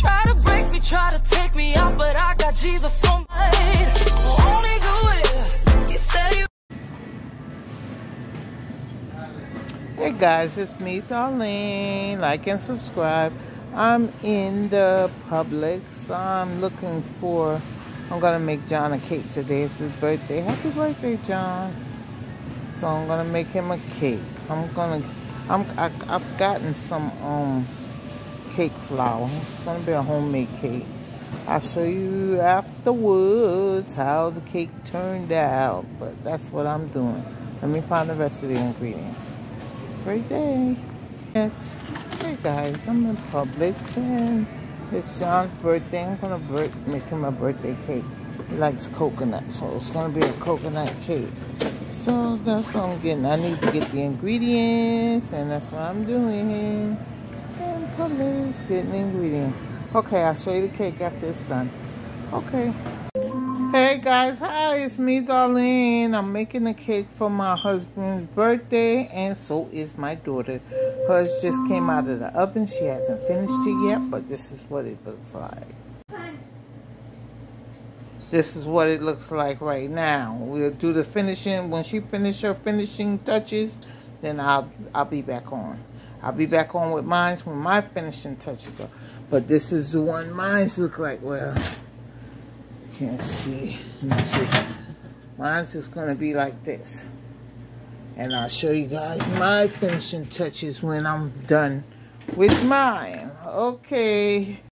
Try to break me, try to take me out, but I got Jesus on my. Hey guys, it's me, Darlene. Like and subscribe. I'm in the Publix. I'm looking for. I'm gonna make John a cake today. It's his birthday. Happy birthday, John! So I'm gonna make him a cake. I'm gonna. I'm. I, I've gotten some um cake flour. It's gonna be a homemade cake. I'll show you afterwards how the cake turned out. But that's what I'm doing. Let me find the rest of the ingredients. Great day. Hey guys, I'm in Publix and it's John's birthday. I'm gonna make him a birthday cake. He likes coconut, so it's gonna be a coconut cake. So that's what I'm getting. I need to get the ingredients, and that's what I'm doing. Getting ingredients. Okay, I'll show you the cake after it's done. Okay. Hey guys, hi, it's me, Darlene. I'm making a cake for my husband's birthday, and so is my daughter. Hers just came out of the oven. She hasn't finished it yet, but this is what it looks like. This is what it looks like right now. We'll do the finishing. When she finishes her finishing touches, then I'll I'll be back on. I'll be back on with mine when my finishing touches go. But this is the one mine's look like. Well, can't see. Let see. Mine's is going to be like this. And I'll show you guys my finishing touches when I'm done with mine. Okay.